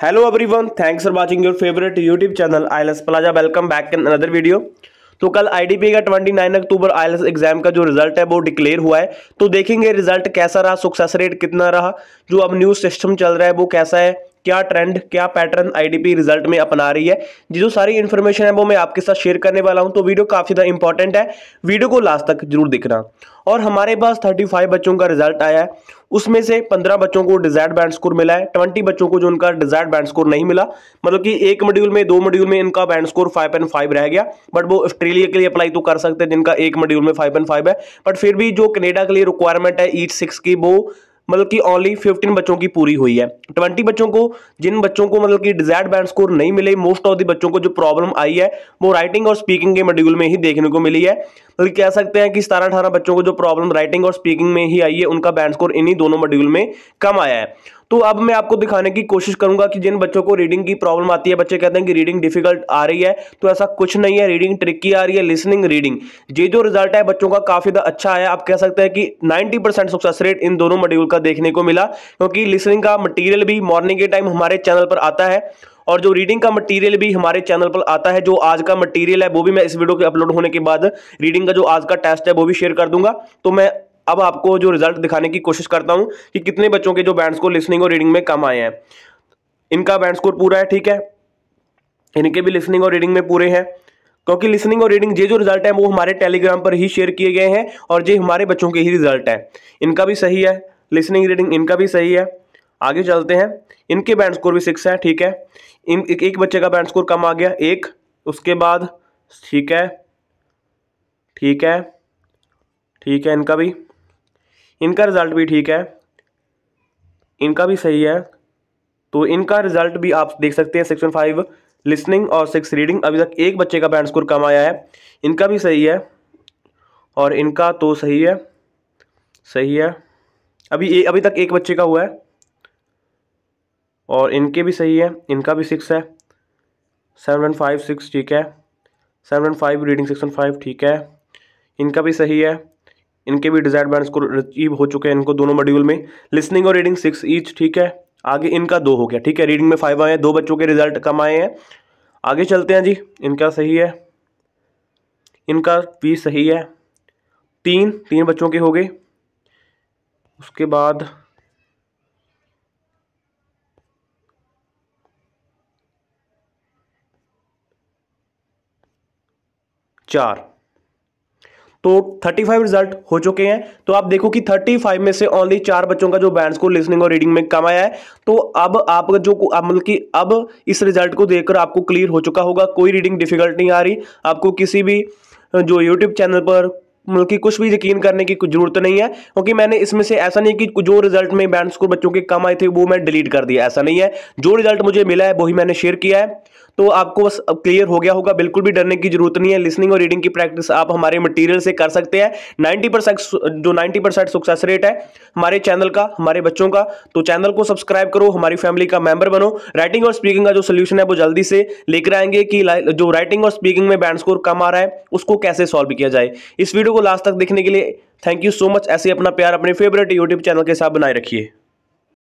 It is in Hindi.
Hello everyone thanks for watching your favourite YouTube channel I ILS plaza welcome back in another video तो कल आईडीपी का 29 अक्टूबर आईएलएस एग्ज़ाम का जो रिज़ल्ट है वो डिक्लेयर हुआ है। तो देखेंगे रिज़ल्ट कैसा रहा सक्सेस रेट कितना रहा, जो अब न्यू सिस्टम चल रहा है वो कैसा है। क्या ट्रेंड क्या पैटर्न आईडीपी रिज़ल्ट में अपना रही है? जो सारी इन्फॉर्मेशन है वो मैं आपके साथ शेयर करने वाला हूँ तो वीडियो काफ़ी ज़्यादा इंपॉर्टेंट है। वीडियो को लास्ट तक ज़रूर देखना। और हमारे पास 35 बच्चों का रिज़ल्ट आया है। उसमें से 15 बच्चों को डिजायर्ड बैंड स्कोर मिला है। 20 बच्चों को जो उनका डिजायर्ड बैंड स्कोर नहीं मिला मतलब कि एक मॉड्यूल में, दो मॉड्यूल में इनका बैंड स्कोर 5.5 रह गया। बट वो ऑस्ट्रेलिया के लिए अप्लाई तो कर सकते हैं, जिनका एक मॉड्यूल में 5.5 है। बट फिर भी जो कनेडा के लिए रिक्वायरमेंट है ईच सिक्स की, वो मतलब कि ओनली 15 बच्चों की पूरी हुई है। 20 बच्चों को, जिन बच्चों को मतलब कि डिजायर्ड बैंड स्कोर नहीं मिले मोस्ट ऑफ़ द बच्चों को जो प्रॉब्लम आई है, वो राइटिंग और स्पीकिंग के मॉड्यूल में ही देखने को मिली है। मतलब कह सकते हैं कि सतारह अठारह बच्चों को जो प्रॉब्लम राइटिंग और स्पीकिंग में ही आई है, उनका बैंड स्कोर इन्हीं दोनों मॉड्यूल में कम आया है। तो अब मैं आपको दिखाने की कोशिश करूँगा कि जिन बच्चों को रीडिंग की प्रॉब्लम आती है, बच्चे कहते हैं कि रीडिंग डिफ़िकल्ट आ रही है तो ऐसा कुछ नहीं है रीडिंग ट्रिकी आ रही है लिसनिंग रीडिंग ये जो रिज़ल्ट है, बच्चों का काफ़ी अच्छा है। आप कह सकते हैं कि 90 परसेंट सक्सेस रेट इन दोनों मॉड्यूल का देखने को मिला, क्योंकि लिसनिंग का मटीरियल भी मॉर्निंग के टाइम हमारे चैनल पर आता है, और जो रीडिंग का मटेरियल भी हमारे चैनल पर आता है, जो आज का मटेरियल है, वो भी मैं इस वीडियो के अपलोड होने के बाद रीडिंग का जो आज का टेस्ट है, वो भी शेयर कर दूँगा। तो मैं अब आपको जो रिज़ल्ट दिखाने की कोशिश करता हूँ कि कितने बच्चों के जो बैंड स्कोर लिसनिंग और रीडिंग में कम आए हैं। इनका बैंड स्कोर पूरा है ठीक है? इनके भी लिसनिंग और रीडिंग में पूरे हैं। क्योंकि लिसनिंग और रीडिंग ये जो रिज़ल्ट है वो हमारे टेलीग्राम पर ही शेयर किए गए हैं और ये हमारे बच्चों के ही रिज़ल्ट है। इनका भी सही है लिसनिंग रीडिंग इनका भी सही है। आगे चलते हैं। इनके बैंड स्कोर भी सिक्स है ठीक है? इन एक, एक बच्चे का बैंड स्कोर कम आ गया एक उसके बाद ठीक है? ठीक है? ठीक है इनका भी। इनका रिज़ल्ट भी ठीक है। इनका भी सही है। तो इनका रिज़ल्ट भी आप देख सकते हैं सेक्शन फाइव लिसनिंग और सिक्स रीडिंग अभी तक एक बच्चे का बैंड स्कोर कम आया है। इनका भी सही है और इनका तो सही है। सही है। अभी ए, अभी तक एक बच्चे का हुआ है और इनके भी सही है। इनका भी सिक्स है। सेवन वन फाइव सिक्स ठीक है। Seven one five reading section five ठीक है। इनका भी सही है। इनके भी डिज़ायर बैंड स्कोर अचीव हो चुके हैं इनको दोनों मॉड्यूल में। लिसनिंग और रीडिंग सिक्स ईच ठीक है? आगे इनका दो हो गया, ठीक है? रीडिंग में फाइव आए हैं, दो बच्चों के रिज़ल्ट कम आए हैं। आगे चलते हैं जी, इनका सही है। इनका भी सही है। तीन तीन बच्चों के हो गए। उसके बाद चार। तो 35 रिज़ल्ट हो चुके हैं। तो आप देखो कि 35 में से ओनली चार बच्चों का जो बैंड स्कोर लिसनिंग और रीडिंग में कम आया है। तो अब आप जो मतलब कि अब इस रिज़ल्ट को देखकर आपको क्लियर हो चुका होगा। कोई रीडिंग डिफ़िकल्ट नहीं आ रही। आपको किसी भी जो यूट्यूब चैनल पर मतलब कि कुछ भी यकीन करने की ज़रूरत नहीं है। क्योंकि मैंने इसमें से ऐसा नहीं कि जो रिज़ल्ट में बैंड स्कोर बच्चों के कम आए थे, वो मैं डिलीट कर दिया। ऐसा नहीं है। जो रिज़ल्ट मुझे मिला है, वही मैंने शेयर किया है। तो आपको बस अब क्लियर हो गया होगा, बिल्कुल भी डरने की ज़रूरत नहीं है। लिसनिंग और रीडिंग की प्रैक्टिस आप हमारे मटेरियल से कर सकते हैं। 90 परसेंट जो 90 परसेंट सक्सेस रेट है, हमारे चैनल का, हमारे बच्चों का तो चैनल को सब्सक्राइब करो, हमारी फैमिली का मेंबर बनो। राइटिंग और स्पीकिंग का जो सोल्यूशन है, वो जल्दी से लेकर आएँगे कि जो राइटिंग और स्पीकिंग में बैंड स्कोर कम आ रहा है, उसको कैसे सॉल्व किया जाए। इस वीडियो को लास्ट तक देखने के लिए थैंक यू सो मच ऐसे अपना प्यार, अपने फेवरेट यूट्यूब चैनल के साथ बनाए रखिए।